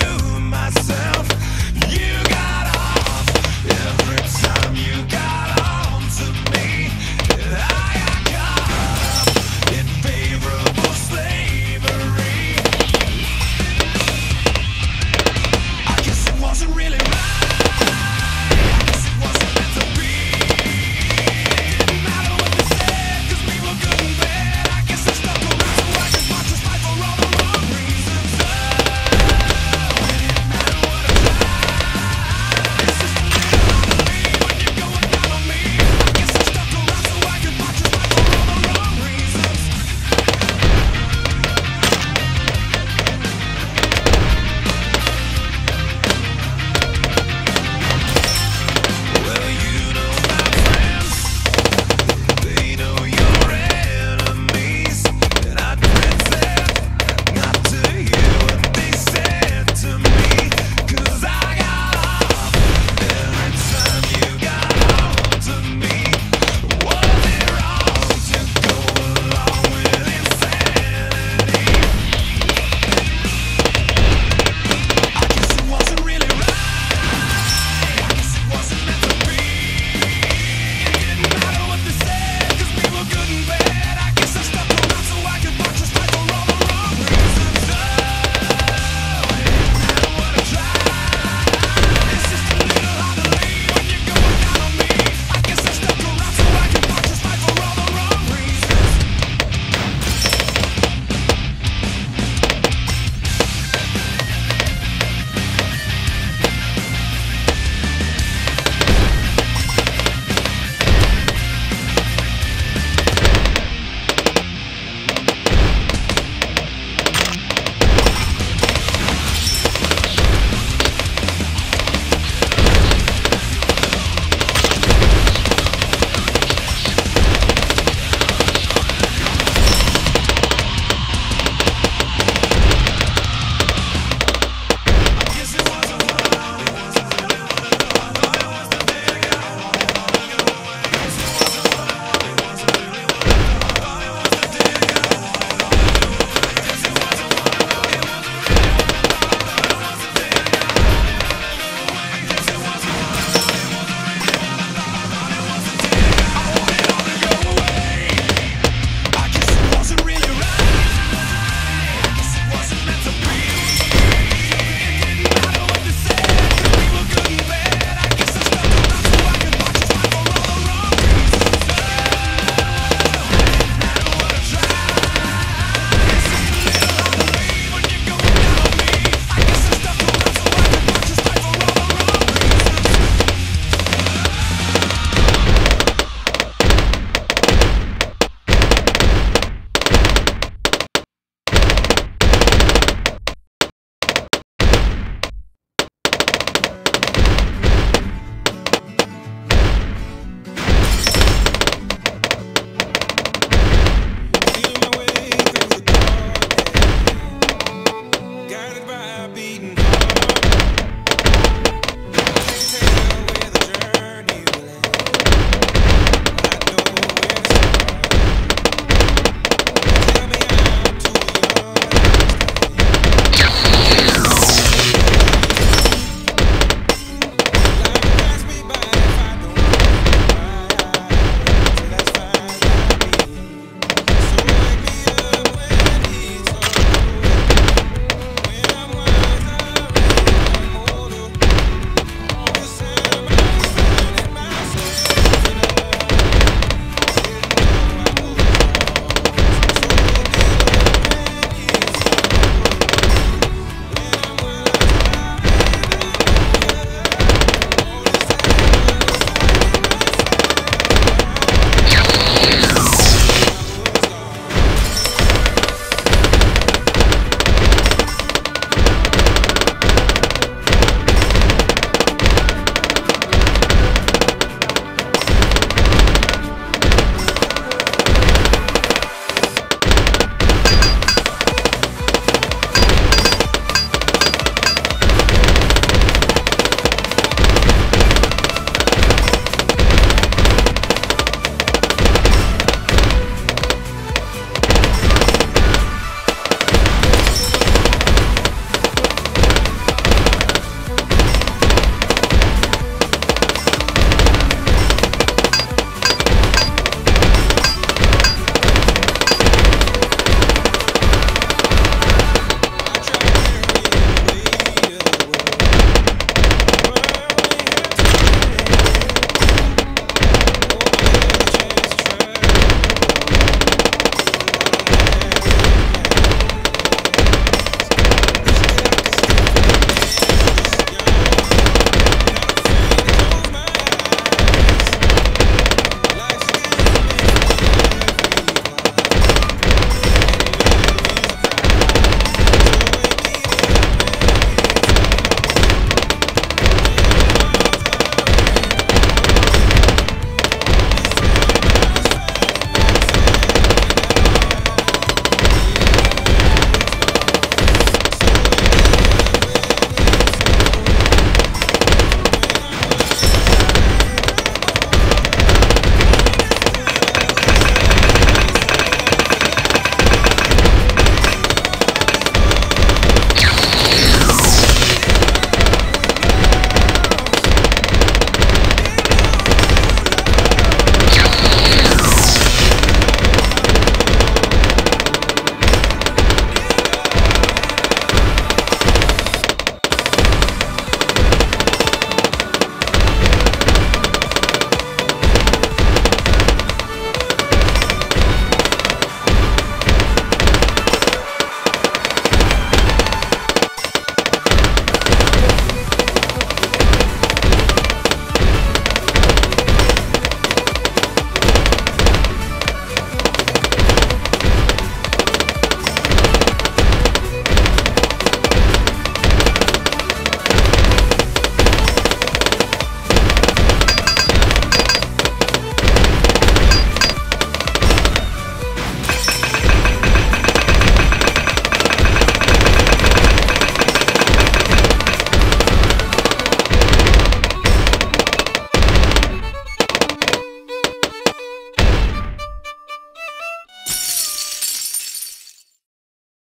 to myself.